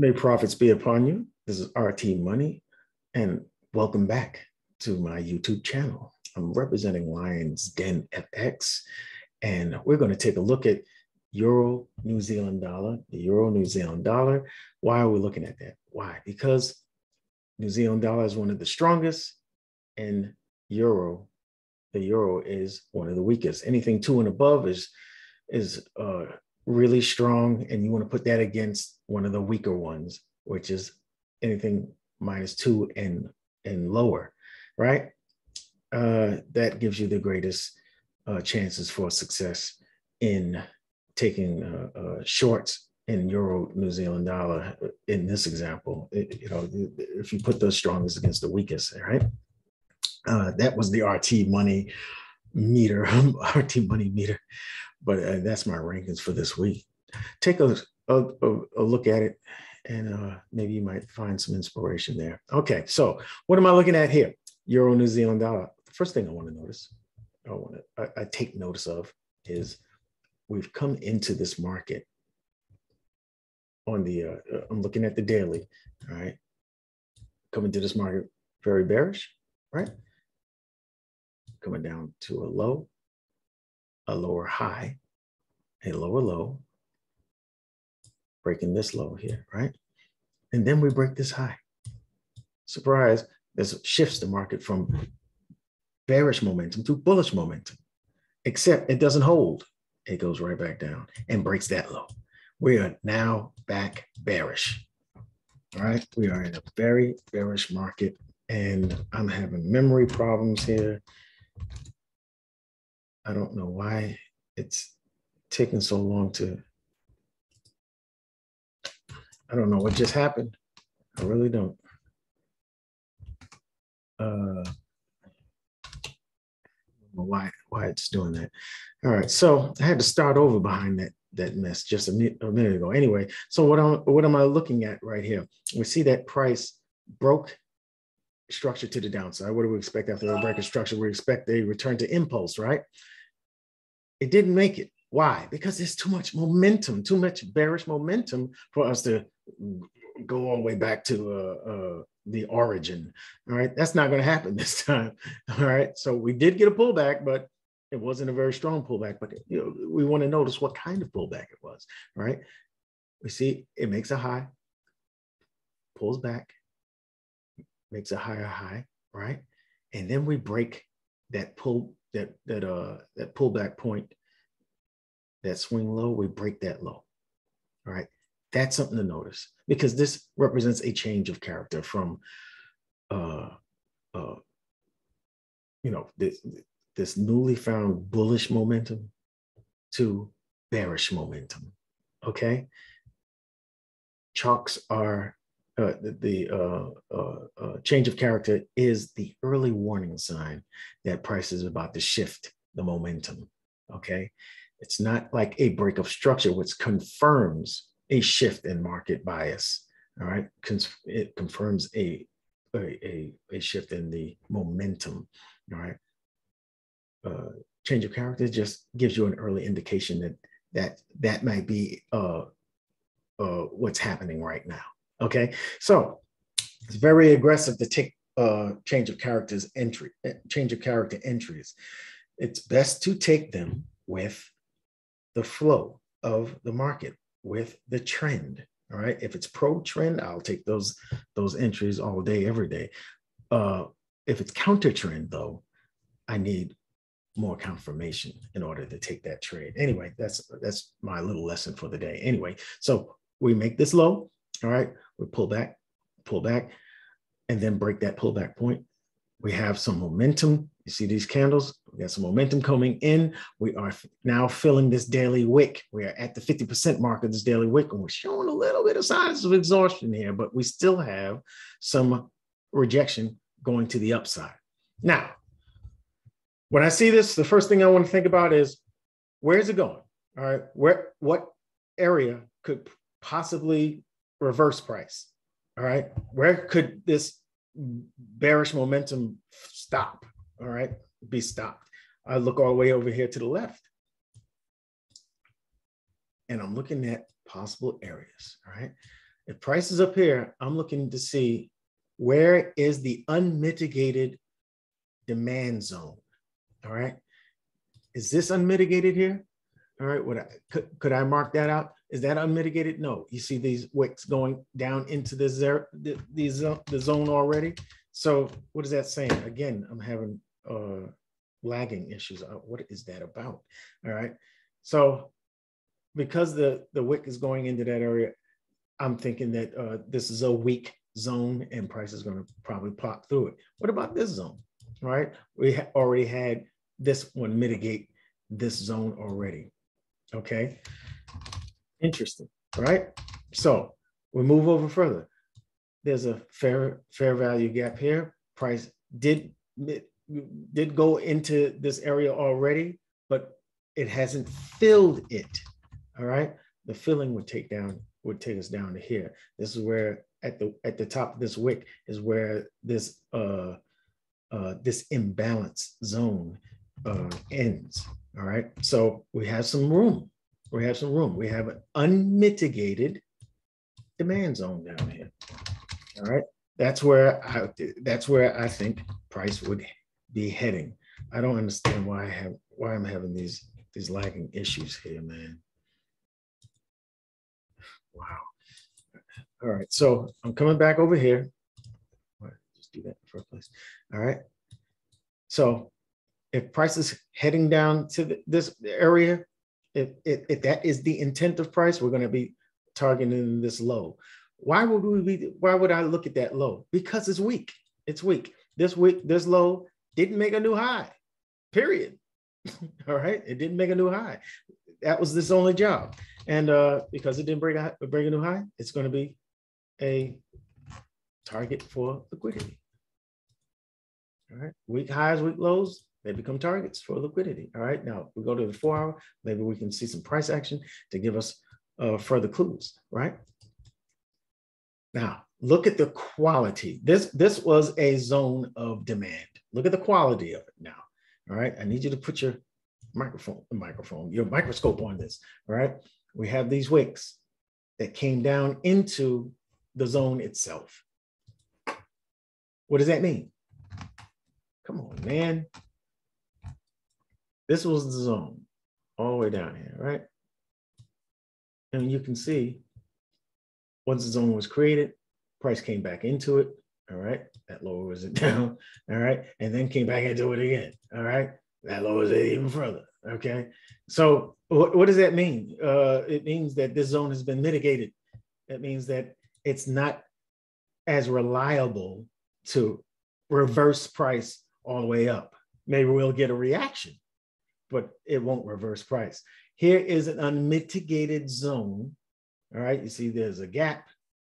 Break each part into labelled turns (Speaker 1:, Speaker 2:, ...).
Speaker 1: May profits be upon you. This is RT Money, and welcome back to my YouTube channel. I'm representing Lions Den FX, and we're going to take a look at Euro New Zealand dollar, the Euro New Zealand dollar. Why are we looking at that? Why? Because New Zealand dollar is one of the strongest, and Euro, the Euro is one of the weakest. Anything two and above is is uh, really strong and you want to put that against one of the weaker ones, which is anything minus two and and lower, right? Uh, that gives you the greatest uh, chances for success in taking uh, uh shorts in euro New Zealand dollar. In this example, it, you know, if you put the strongest against the weakest, right? Uh, that was the RT money meter, RT money meter but uh, that's my rankings for this week. Take a, a, a look at it and uh, maybe you might find some inspiration there. Okay, so what am I looking at here? Euro New Zealand dollar. The first thing I want to notice, I want to I, I take notice of is we've come into this market on the uh, uh I'm looking at the daily, all right? Coming to this market very bearish, right? Coming down to a low, a lower high, a lower low, breaking this low here, right? And then we break this high. Surprise, this shifts the market from bearish momentum to bullish momentum, except it doesn't hold. It goes right back down and breaks that low. We are now back bearish. All right, we are in a very bearish market and I'm having memory problems here. I don't know why it's taking so long to. I don't know what just happened. I really don't. Uh, why why it's doing that. All right, so I had to start over behind that that mess just a, minute, a minute ago. Anyway, so what am what am I looking at right here? We see that price broke structure to the downside. What do we expect after a break of structure? We expect a return to impulse, right? It didn't make it. Why? Because there's too much momentum, too much bearish momentum for us to go all the way back to uh, uh, the origin. All right, that's not going to happen this time. All right, so we did get a pullback, but it wasn't a very strong pullback. But you know, we want to notice what kind of pullback it was. All right, we see it makes a high, pulls back, makes a higher high, right? And then we break that pull that that uh that pullback point, that swing low, we break that low. All right. That's something to notice because this represents a change of character from uh uh you know this this newly found bullish momentum to bearish momentum. Okay. Chalks are uh, the uh, uh, uh, change of character is the early warning sign that price is about to shift the momentum. Okay. It's not like a break of structure, which confirms a shift in market bias. All right. It confirms a, a, a shift in the momentum. All right. Uh, change of character just gives you an early indication that that that might be uh, uh, what's happening right now. Okay, so it's very aggressive to take uh, change of characters entry, eh, change of character entries. It's best to take them with the flow of the market, with the trend. All right, if it's pro trend, I'll take those those entries all day, every day. Uh, if it's counter trend, though, I need more confirmation in order to take that trade. Anyway, that's that's my little lesson for the day. Anyway, so we make this low, all right, we pull back, pull back, and then break that pullback point. We have some momentum. You see these candles? We got some momentum coming in. We are now filling this daily wick. We are at the 50% mark of this daily wick, and we're showing a little bit of signs of exhaustion here, but we still have some rejection going to the upside. Now, when I see this, the first thing I want to think about is where's it going? All right, where what area could possibly reverse price. All right. Where could this bearish momentum stop? All right. Be stopped. I look all the way over here to the left. And I'm looking at possible areas. All right. If price is up here, I'm looking to see where is the unmitigated demand zone. All right. Is this unmitigated here? All right. What I, could, could I mark that out? Is that unmitigated? No. You see these wicks going down into the, the, the, the zone already. So what is that saying? Again, I'm having uh, lagging issues. Uh, what is that about? All right. So because the, the wick is going into that area, I'm thinking that uh, this is a weak zone and price is going to probably pop through it. What about this zone? Right? We ha already had this one mitigate this zone already. Okay. Interesting. Right? So we move over further. There's a fair fair value gap here. Price did did go into this area already, but it hasn't filled it. All right. The filling would take down would take us down to here. This is where at the at the top of this wick is where this uh uh this imbalance zone uh ends. All right. So we have some room. We have some room. We have an unmitigated demand zone down here. All right. That's where I that's where I think price would be heading. I don't understand why I have why I'm having these these lagging issues here, man. Wow. All right, so I'm coming back over here. Just do that in the first place. All right. So if price is heading down to this area, if, if, if that is the intent of price, we're going to be targeting this low. Why would we be? Why would I look at that low? Because it's weak. It's weak. This week, this low didn't make a new high. Period. All right, it didn't make a new high. That was this only job, and uh, because it didn't break a break a new high, it's going to be a target for liquidity. All right, weak highs, weak lows, they become targets for liquidity. All right, now we go to the four hour, maybe we can see some price action to give us uh, further clues, right? Now, look at the quality. This, this was a zone of demand. Look at the quality of it now. All right. I need you to put your microphone, microphone, your microscope on this. All right. We have these wicks that came down into the zone itself. What does that mean? Come on, man. This was the zone all the way down here, right? And you can see once the zone was created, price came back into it. All right. That lowers it down. All right. And then came back into it again. All right. That lowers it even further. Okay. So what, what does that mean? Uh, it means that this zone has been mitigated. That means that it's not as reliable to reverse price all the way up. Maybe we'll get a reaction, but it won't reverse price. Here is an unmitigated zone. All right. You see, there's a gap.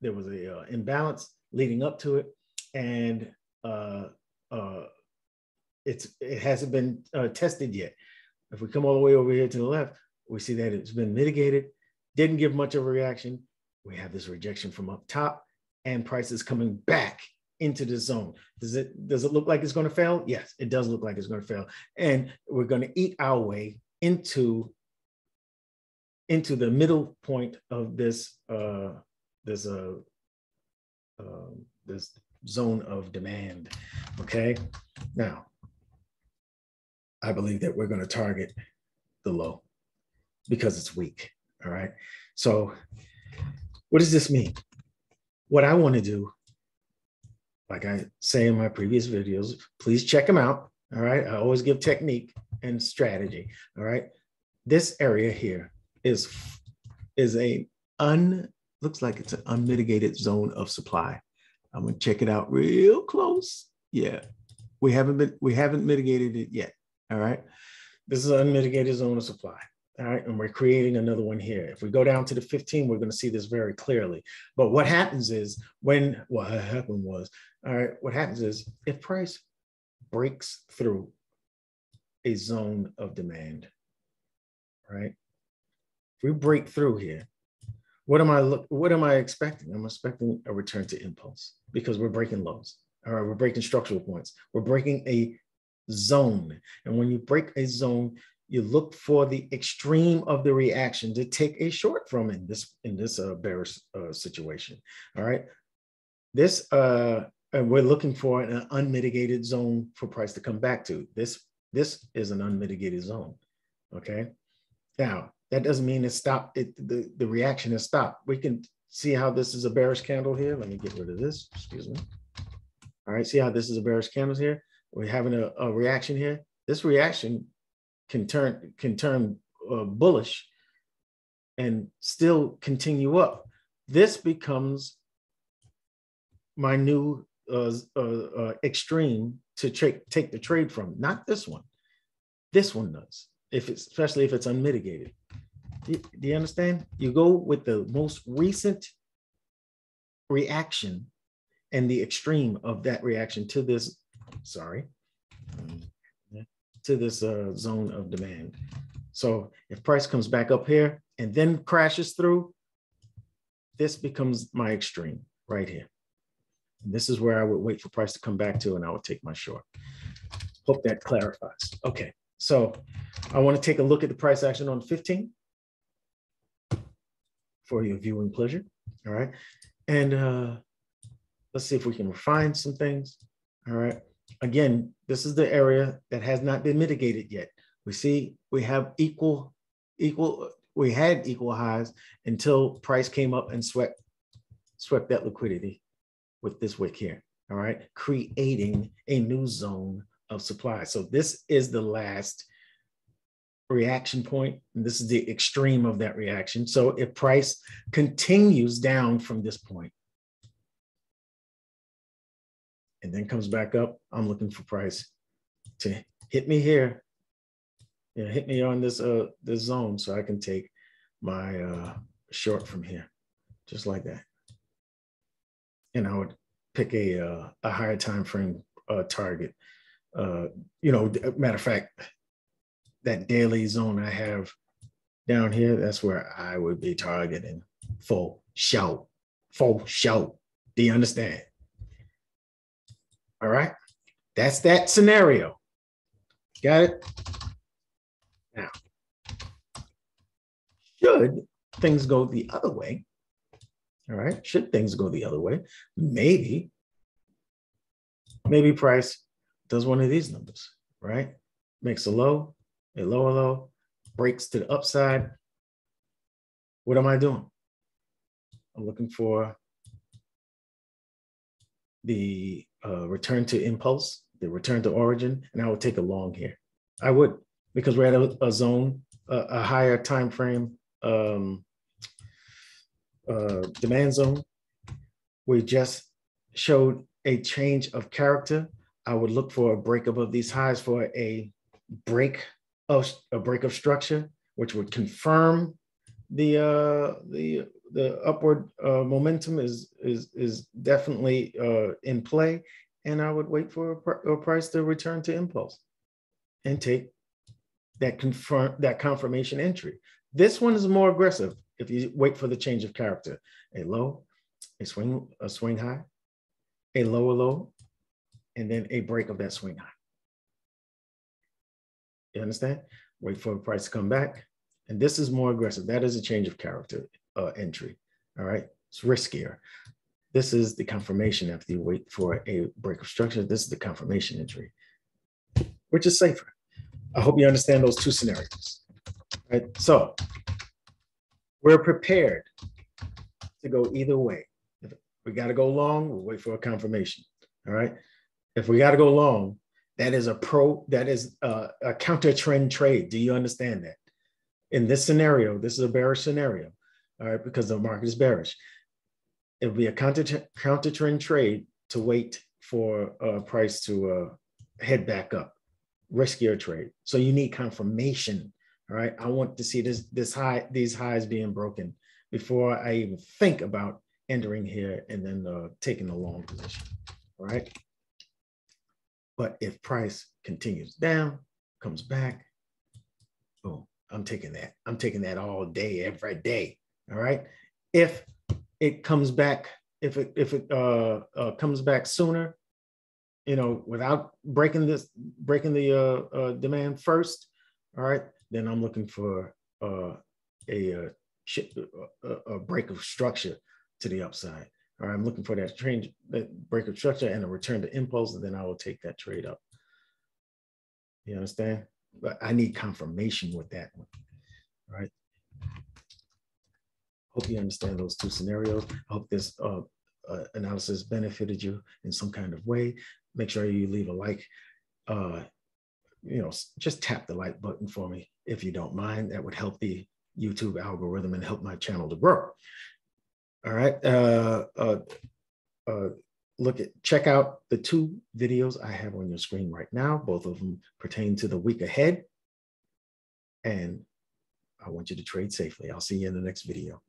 Speaker 1: There was a uh, imbalance leading up to it and uh, uh, it's it hasn't been uh, tested yet. If we come all the way over here to the left, we see that it's been mitigated, didn't give much of a reaction. We have this rejection from up top, and prices coming back into the zone. Does it does it look like it's going to fail? Yes, it does look like it's going to fail, and we're going to eat our way into into the middle point of this uh, this uh, uh, this zone of demand. Okay. Now, I believe that we're going to target the low because it's weak. All right. So, what does this mean? What I want to do, like I say in my previous videos, please check them out. All right. I always give technique and strategy. All right. This area here is is a un looks like it's an unmitigated zone of supply. I'm gonna check it out real close. Yeah, we haven't been we haven't mitigated it yet. All right, this is an unmitigated zone of supply. All right, and we're creating another one here. If we go down to the 15, we're going to see this very clearly. But what happens is when what happened was, all right, what happens is if price breaks through a zone of demand, right? If we break through here, what am I look? What am I expecting? I'm expecting a return to impulse because we're breaking lows. All right, we're breaking structural points. We're breaking a zone, and when you break a zone, you look for the extreme of the reaction to take a short from in this in this uh, bearish uh, situation. All right, this uh, we're looking for an unmitigated zone for price to come back to. This this is an unmitigated zone. Okay, now that doesn't mean it stopped. It the the reaction has stopped. We can see how this is a bearish candle here. Let me get rid of this. Excuse me. All right, see how this is a bearish candle here. We're having a, a reaction here. This reaction can turn can turn uh, bullish and still continue up. This becomes my new uh, uh, uh extreme to tra- take the trade from. Not this one. This one does, if it's especially if it's unmitigated. Do, do you understand? You go with the most recent reaction and the extreme of that reaction to this. Sorry, to this uh, zone of demand. So if price comes back up here and then crashes through, this becomes my extreme right here. This is where I would wait for price to come back to and I would take my short. Hope that clarifies. Okay, so I want to take a look at the price action on 15 for your viewing pleasure. All right. And uh, let's see if we can refine some things. All right again, this is the area that has not been mitigated yet. We see we have equal, equal, we had equal highs until price came up and swept, swept that liquidity with this wick here. All right, creating a new zone of supply. So this is the last reaction point. And this is the extreme of that reaction. So if price continues down from this point, and then comes back up, I'm looking for price to hit me here. Yeah, hit me on this uh this zone so I can take my uh short from here, just like that. And I would pick a uh, a higher time frame uh, target. Uh, you know, matter of fact, that daily zone I have down here, that's where I would be targeting full shout, full shout. Do you understand? All right. That's that scenario. Got it? Now, should things go the other way, all right, should things go the other way, maybe, maybe price does one of these numbers, right? Makes a low, a lower low, breaks to the upside. What am I doing? I'm looking for the uh, return to impulse, the return to origin, and I would take a long here. I would because we're at a, a zone, a, a, higher time frame um, uh, demand zone. We just showed a change of character. I would look for a break above these highs for a break of a break of structure, which would confirm the uh, the the upward uh, momentum is is is definitely uh, in play, and I would wait for a, pr- a, price to return to impulse, and take that confirm that confirmation entry. This one is more aggressive. If you wait for the change of character, a low, a swing, a swing high, a lower low, and then a break of that swing high. You understand? Wait for the price to come back. And this is more aggressive. That is a change of character uh, entry. All right, it's riskier. This is the confirmation after you wait for a break of structure. This is the confirmation entry, which is safer. I hope you understand those two scenarios. All right, so we're prepared to go either way. If we got to go long, we'll wait for a confirmation. All right. If we got to go long, that is a pro, that is a, a counter trend trade. Do you understand that? In this scenario, this is a bearish scenario all right, because the market is bearish. It would be a counter, counter trend trade to wait for a price to uh, head back up, riskier trade. So you need confirmation. All right, I want to see this this high these highs being broken before I even think about entering here and then uh, taking a long position. All right. But if price continues down, comes back, boom, I'm taking that. I'm taking that all day, every day. All right. If it comes back, if it if it uh, uh, comes back sooner, you know, without breaking this breaking the uh, uh, demand first, all right, then I'm looking for uh, a, a, a, break of structure to the upside. Or I'm looking for that change, that break of structure and a return to impulse, and then I will take that trade up. You understand? But I need confirmation with that one, All right. Hope you understand those two scenarios. I hope this uh, uh, analysis benefited you in some kind of way. Make sure you leave a like. Uh, you know, just tap the like button for me if you don't mind. That would help the YouTube algorithm and help my channel to grow. All right. Uh, uh, uh, look at check out the two videos I have on your screen right now. Both of them pertain to the week ahead. And I want you to trade safely. I'll see you in the next video.